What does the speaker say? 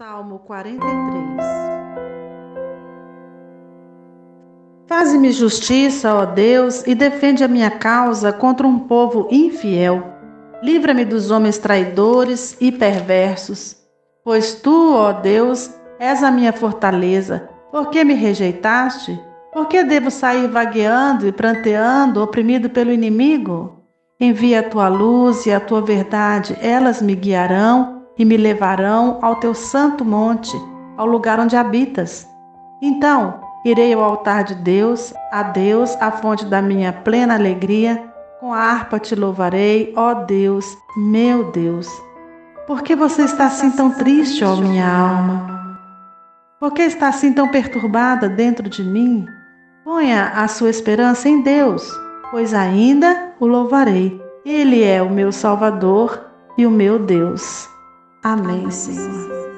Salmo 43 Faze-me justiça, ó Deus, e defende a minha causa contra um povo infiel. Livra-me dos homens traidores e perversos. Pois tu, ó Deus, és a minha fortaleza. Por que me rejeitaste? Por que devo sair vagueando e pranteando, oprimido pelo inimigo? Envia a tua luz e a tua verdade, elas me guiarão e me levarão ao teu santo monte, ao lugar onde habitas. Então irei ao altar de Deus, a Deus, a fonte da minha plena alegria. Com a harpa te louvarei, ó Deus, meu Deus. Por que você está assim tão triste, ó minha alma? Por que está assim tão perturbada dentro de mim? Ponha a sua esperança em Deus, pois ainda o louvarei. Ele é o meu Salvador e o meu Deus. Amém, Senhor.